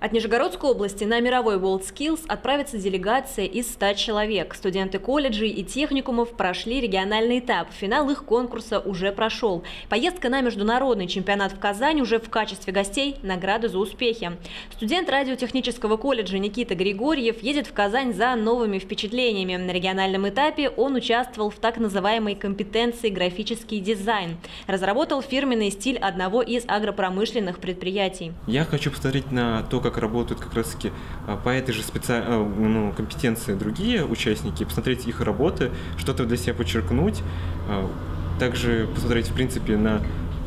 От Нижегородской области на мировой WorldSkills отправится делегация из 100 человек. Студенты колледжей и техникумов прошли региональный этап. Финал их конкурса уже прошел. Поездка на международный чемпионат в Казань уже в качестве гостей – награды за успехи. Студент радиотехнического колледжа Никита Григорьев едет в Казань за новыми впечатлениями. На региональном этапе он участвовал в так называемой компетенции графический дизайн. Разработал фирменный стиль одного из агропромышленных предприятий. Я хочу посмотреть на то, как как работают как раз-таки а, по этой же специ... А, ну, компетенции другие участники, посмотреть их работы, что-то для себя подчеркнуть, а, также посмотреть, в принципе, на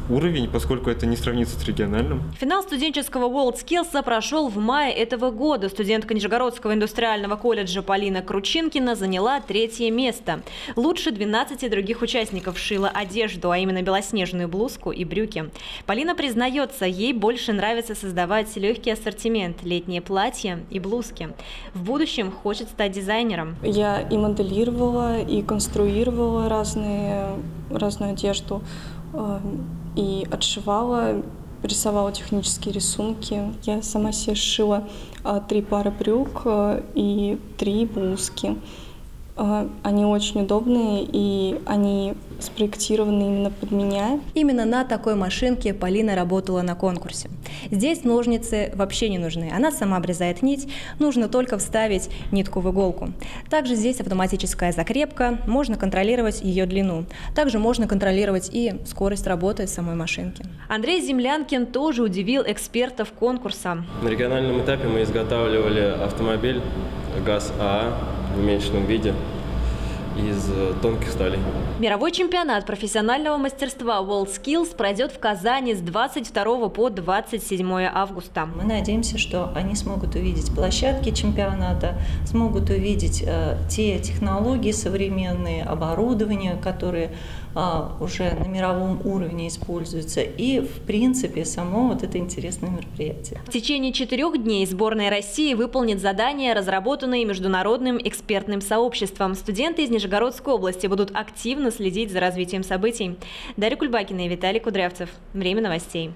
уровень, поскольку это не сравнится с региональным. Финал студенческого WorldSkills прошел в мае этого года. Студентка Нижегородского индустриального колледжа Полина Кручинкина заняла третье место. Лучше 12 других участников шила одежду, а именно белоснежную блузку и брюки. Полина признается, ей больше нравится создавать легкий ассортимент, летние платья и блузки. В будущем хочет стать дизайнером. Я и моделировала, и конструировала разные, разную одежду и отшивала, рисовала технические рисунки. Я сама себе сшила а, три пары брюк э, и три блузки. Э, они очень удобные и они спроектированы именно под меня. Именно на такой машинке Полина работала на конкурсе. Здесь ножницы вообще не нужны. Она сама обрезает нить, нужно только вставить нитку в иголку. Также здесь автоматическая закрепка, можно контролировать ее длину. Также можно контролировать и скорость работы самой машинки. Андрей Землянкин тоже удивил экспертов конкурса. На региональном этапе мы изготавливали автомобиль ГАЗ-АА в уменьшенном виде из э, тонких сталей. Мировой чемпионат профессионального мастерства WorldSkills пройдет в Казани с 22 по 27 августа. Мы надеемся, что они смогут увидеть площадки чемпионата, смогут увидеть э, те технологии современные, оборудование, которые э, уже на мировом уровне используются, и, в принципе, само вот это интересное мероприятие. В течение четырех дней сборная России выполнит задания, разработанные международным экспертным сообществом. Студенты из Нижегородской области будут активно следить за развитием событий. Дарья Кульбакина и Виталий Кудрявцев. Время новостей.